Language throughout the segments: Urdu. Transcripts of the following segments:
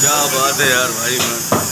کیا بات ہے یار بھائی میں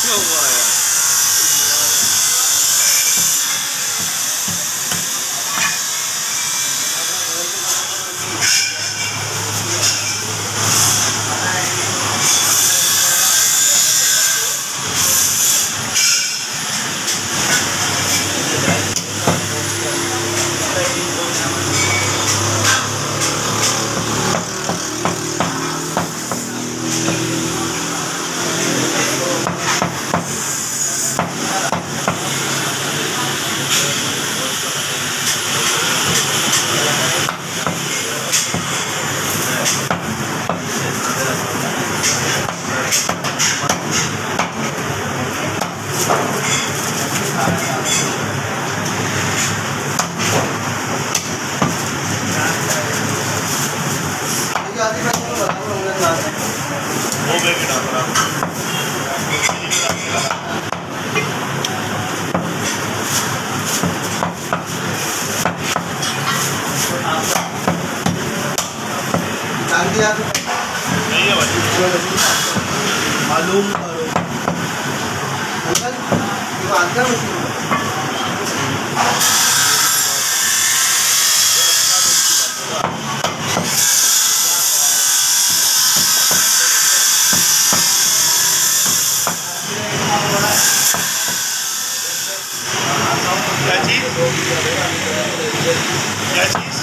کیا ہوا یار معلوم۔ کرو کیا چیز؟ کیا چیز؟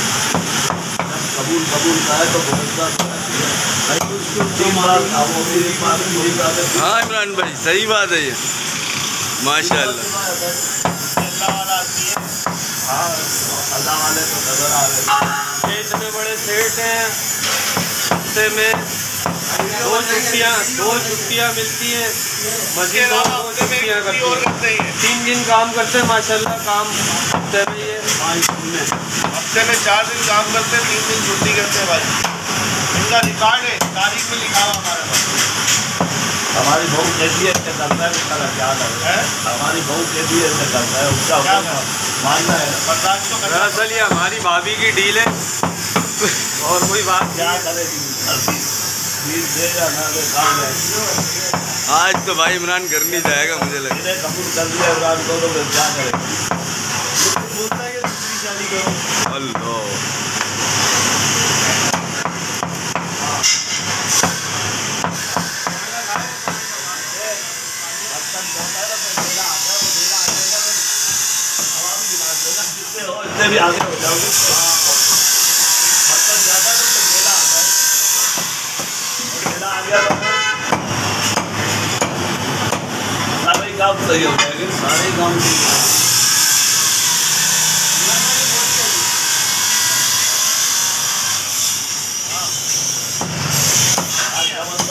قبول قبول کا ہے تو بہت ہاں عمران بھائی صحیح بات ہے۔ یہ ماشاء اللہ اللہ والے تو نظر آ رہے یہ اتنے بڑے سیٹ ہیں۔ ہفتے میں دو چھٹیاں دو چھٹیاں ملتی ہیں۔ مزید دو دو چھٹیاں کرتی ہیں۔ تین دن کام کرتے ہیں ماشاء اللہ کام ہفتے میں یہ ہفتے میں چار دن کام کرتے ہیں تین دن چھٹی کرتے ہیں بھائی۔ ان کا ریکارڈ ہے تاریخ میں لکھا ہوا ہمارے پاس۔ ہماری بہو کہتی ہے کہ کرتا ہے اس کا کیا کرے ہے؟ ہماری بہو کہتی ہے کہ کرتا ہے اس کا ماننا ہے۔ برداشت تو کرنا۔ دراصل یہ ہماری بھابھی کی ڈیل ہے۔ اور کوئی بات کیا کرے گی۔ بیس دے یا نہ دے کام ہے۔ آج تو بھائی عمران گھر نہیں جائے گا مجھے لگتا میرے قبول کر دیا عمران کو تو پھر کیا کرے بولتا ہے کہ دوسری شادی کرو اللہ بھی آگے ہو جاؤ گے زیادہ تو آتا ہے۔ آ گیا تو سارے کام صحیح ہو جائیں گے سارے کام ہے آج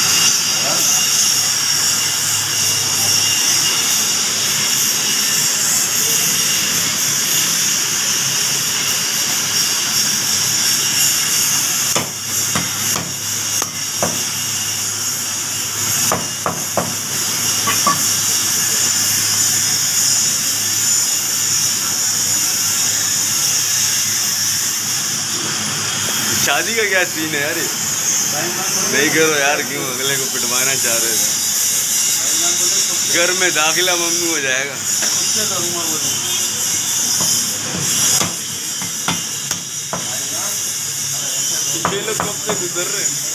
شادی کا کیا سین ہے یار نہیں کرو یار، کیوں اگلے کو پٹوانا چاہ رہے تھے گھر میں داخلہ ممنوع ہو جائے گا۔ یہ لوگ کب سے گزر رہے ہیں؟